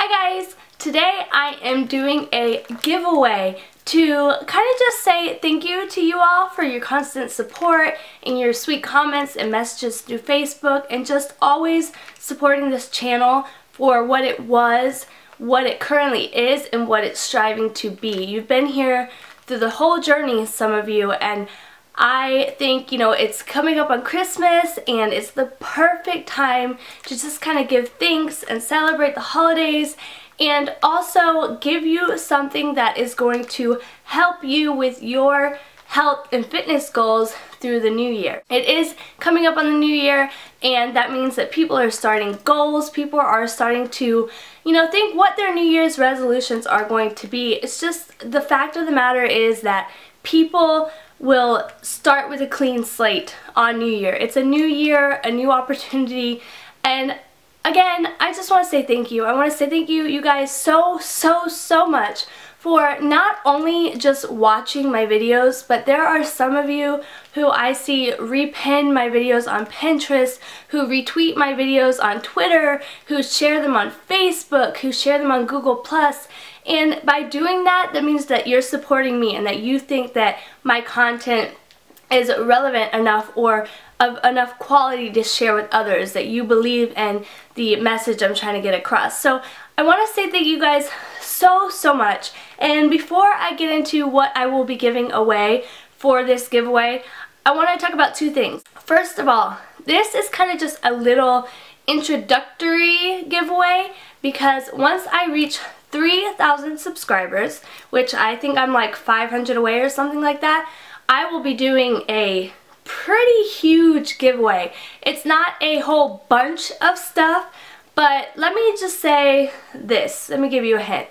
Hi guys! Today I am doing a giveaway to kind of just say thank you to you all for your constant support and your sweet comments and messages through Facebook and just always supporting this channel for what it was, what it currently is, and what it's striving to be. You've been here through the whole journey, some of you, and I think, you know, it's coming up on Christmas and it's the perfect time to just kind of give thanks and celebrate the holidays and also give you something that is going to help you with your health and fitness goals through the new year. It is coming up on the new year and that means that people are starting goals, people are starting to, you know, think what their new year's resolutions are going to be. It's just the fact of the matter is that people will start with a clean slate on New Year. It's a new year, a new opportunity, and again, I just want to say thank you. I want to say thank you, you guys, so, so, so much for not only just watching my videos, but there are some of you who I see repin my videos on Pinterest, who retweet my videos on Twitter, who share them on Facebook, who share them on Google+, and by doing that, that means that you're supporting me and that you think that my content is relevant enough or of enough quality to share with others, that you believe in the message I'm trying to get across. So I want to say thank you guys so, so much. And before I get into what I will be giving away for this giveaway, I want to talk about two things. First of all, this is kind of just a little introductory giveaway because once I reach 3,000 subscribers, which I think I'm like 500 away or something like that, I will be doing a pretty huge giveaway. It's not a whole bunch of stuff, but let me just say this. Let me give you a hint.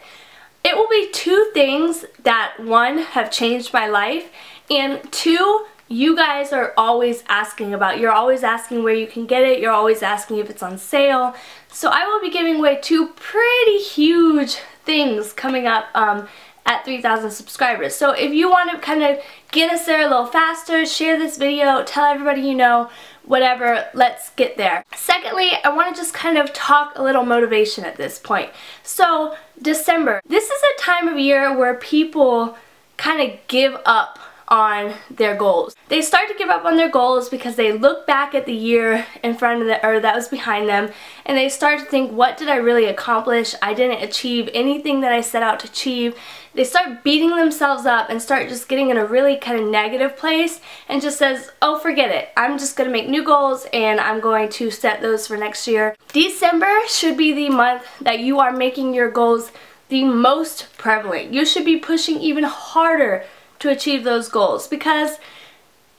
It will be two things that, one, have changed my life, and two, you guys are always asking about. You're always asking where you can get it. You're always asking if it's on sale. So I will be giving away two pretty huge things coming up um, at 3,000 subscribers. So if you want to kind of get us there a little faster, share this video, tell everybody you know, whatever, let's get there. Secondly, I want to just kind of talk a little motivation at this point. So December, this is a time of year where people kind of give up on their goals. They start to give up on their goals because they look back at the year in front of the or that was behind them and they start to think what did I really accomplish? I didn't achieve anything that I set out to achieve. They start beating themselves up and start just getting in a really kind of negative place and just says, "Oh, forget it. I'm just going to make new goals and I'm going to set those for next year." December should be the month that you are making your goals the most prevalent. You should be pushing even harder to achieve those goals because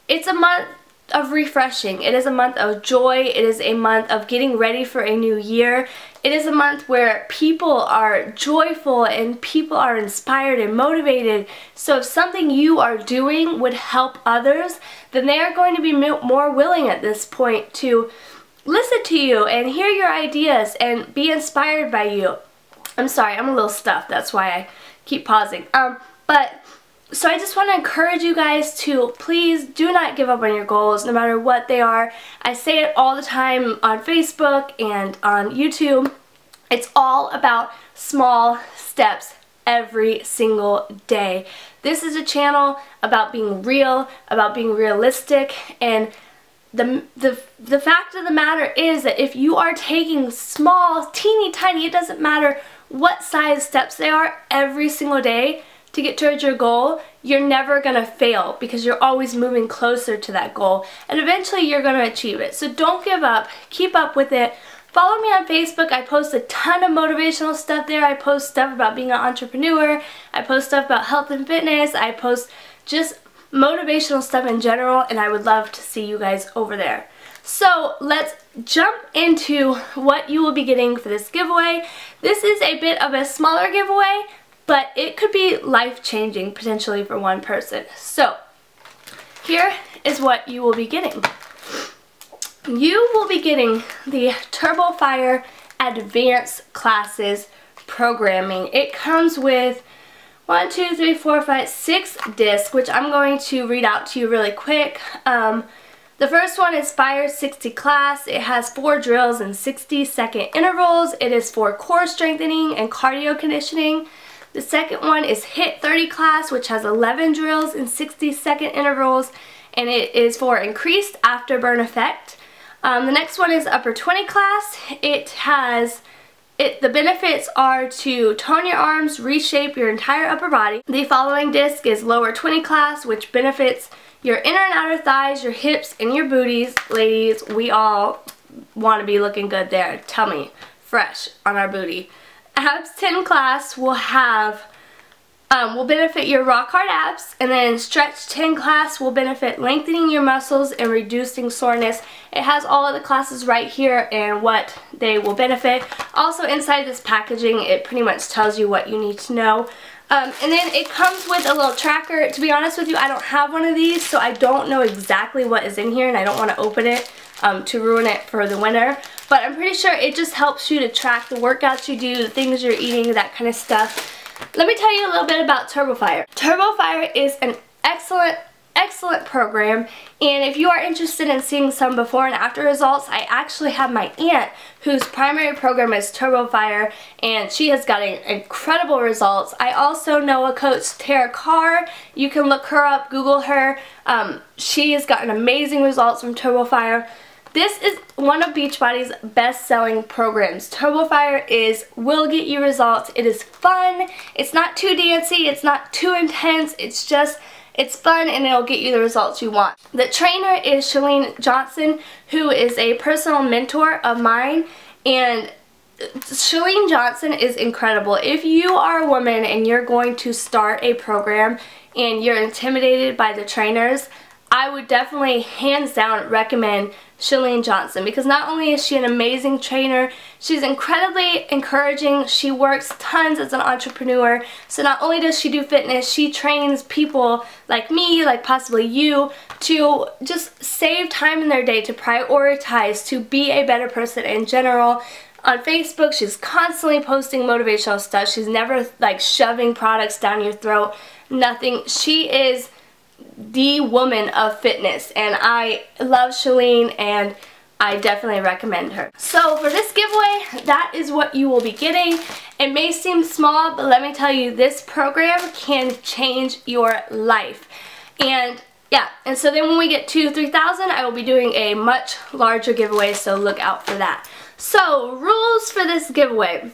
it's a month of refreshing. It is a month of joy. It is a month of getting ready for a new year. It is a month where people are joyful and people are inspired and motivated. So if something you are doing would help others, then they are going to be more willing at this point to listen to you and hear your ideas and be inspired by you. I'm sorry, I'm a little stuffed. That's why I keep pausing. Um, but so I just want to encourage you guys to please do not give up on your goals no matter what they are. I say it all the time on Facebook and on YouTube. It's all about small steps every single day. This is a channel about being real, about being realistic, and the, the, the fact of the matter is that if you are taking small, teeny tiny, it doesn't matter what size steps they are every single day, to get towards your goal, you're never to fail because you're always moving closer to that goal and eventually you're to achieve it. So don't give up. Keep up with it. Follow me on Facebook. I post a ton of motivational stuff there. I post stuff about being an entrepreneur. I post stuff about health and fitness. I post just motivational stuff in general and I would love to see you guys over there. So let's jump into what you will be getting for this giveaway. This is a bit of a smaller giveaway, but it could be life-changing potentially for one person. So, here is what you will be getting. You will be getting the TurboFire Advanced Classes Programming. It comes with one, two, three, four, five, six discs, which I'm going to read out to you really quick. Um, The first one is Fire 60 class. It has four drills and 60 second intervals. It is for core strengthening and cardio conditioning. The second one is HIIT 30 class, which has 11 drills and 60 second intervals, and it is for increased afterburn effect. Um, the next one is Upper 20 class. It has it, the benefits are to tone your arms, reshape your entire upper body. The following disc is lower 20 class, which benefits your inner and outer thighs, your hips, and your booties. Ladies, we all want to be looking good there. Tell me, fresh on our booty. Abs 10 class will have um, will benefit your rock hard abs and then stretch 10 class will benefit lengthening your muscles and reducing soreness. It has all of the classes right here and what they will benefit. Also inside this packaging it pretty much tells you what you need to know. Um, and then it comes with a little tracker. To be honest with you, I don't have one of these, so I don't know exactly what is in here, and I don't want to open it um, to ruin it for the winter. But I'm pretty sure it just helps you to track the workouts you do, the things you're eating, that kind of stuff. Let me tell you a little bit about TurboFire. TurboFire is an excellent excellent program and if you are interested in seeing some before and after results I actually have my aunt whose primary program is TurboFire and she has gotten incredible results. I also know a coach Tara Carr you can look her up google her um, she has gotten amazing results from TurboFire this is one of Beachbody's best-selling programs. TurboFire is will get you results. It is fun. It's not too dancey. It's not too intense. It's just it's fun and it'll get you the results you want. The trainer is Chalene Johnson, who is a personal mentor of mine. And Chalene Johnson is incredible. If you are a woman and you're going to start a program and you're intimidated by the trainers, I would definitely hands down recommend Chalene Johnson because not only is she an amazing trainer, she's incredibly encouraging. She works tons as an entrepreneur. So not only does she do fitness, she trains people like me, like possibly you, to just save time in their day, to prioritize, to be a better person in general. On Facebook, she's constantly posting motivational stuff. She's never like shoving products down your throat. Nothing. She is the woman of fitness and I love Chalene and I definitely recommend her. So for this giveaway, that is what you will be getting. It may seem small, but let me tell you, this program can change your life. And yeah, and so then when we get to 3,000, I will be doing a much larger giveaway, so look out for that. So, rules for this giveaway.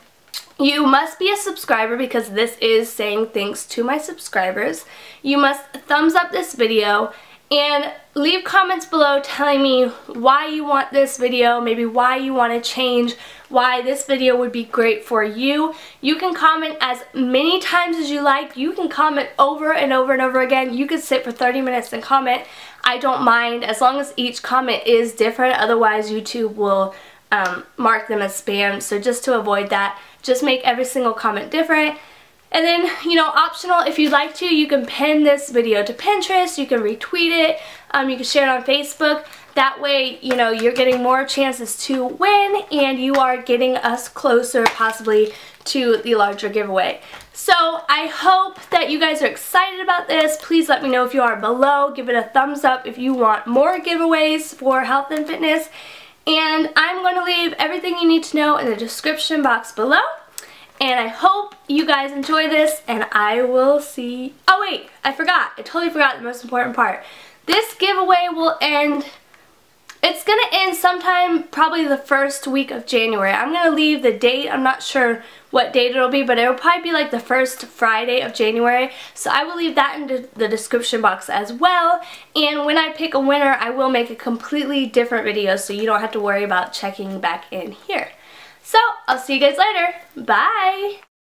You must be a subscriber because this is saying thanks to my subscribers. You must thumbs up this video and leave comments below telling me why you want this video, maybe why you want to change, why this video would be great for you. You can comment as many times as you like. You can comment over and over and over again. You can sit for 30 minutes and comment. I don't mind as long as each comment is different. Otherwise, YouTube will um, mark them as spam. So just to avoid that, just make every single comment different. And then, you know, optional, if you'd like to, you can pin this video to Pinterest, you can retweet it, um, you can share it on Facebook. That way, you know, you're getting more chances to win and you are getting us closer possibly to the larger giveaway. So I hope that you guys are excited about this. Please let me know if you are below. Give it a thumbs up if you want more giveaways for health and fitness. And I'm going to leave everything you need to know in the description box below. And I hope you guys enjoy this and I will see... Oh wait, I forgot. I totally forgot the most important part. This giveaway will end... It's to end sometime probably the first week of January. I'm to leave the date. I'm not sure what date it'll be, but it'll probably be like the first Friday of January. So I will leave that in the description box as well. And when I pick a winner, I will make a completely different video so you don't have to worry about checking back in here. So, I'll see you guys later. Bye!